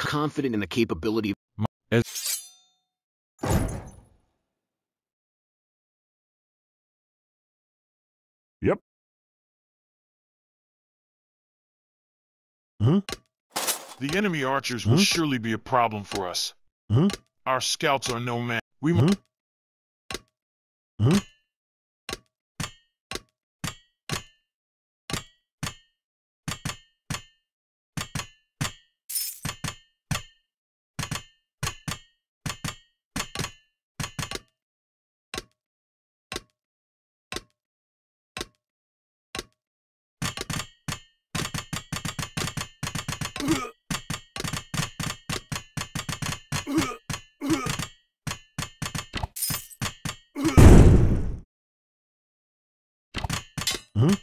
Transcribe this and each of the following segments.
confident in the capability of As The enemy archers will surely be a problem for us. Huh? Our scouts are no man. We Huh? Huh? Huh?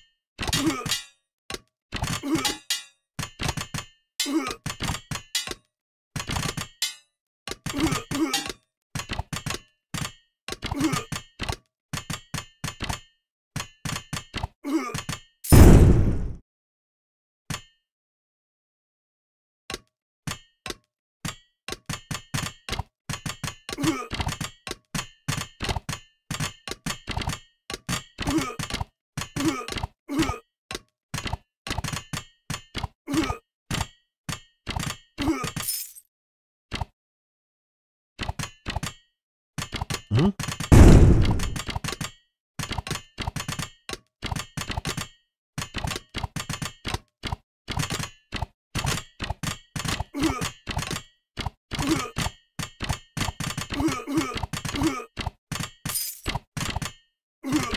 Hmm? Ugh!